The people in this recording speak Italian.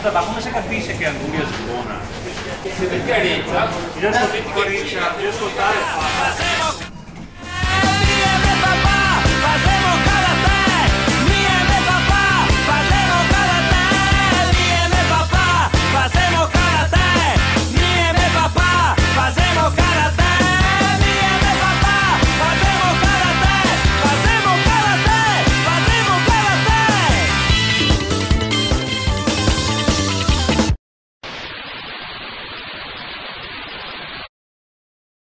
come si capisce che Anguria è buona? Se perché Areccia, Bisogna ascoltare, bisogna ascoltare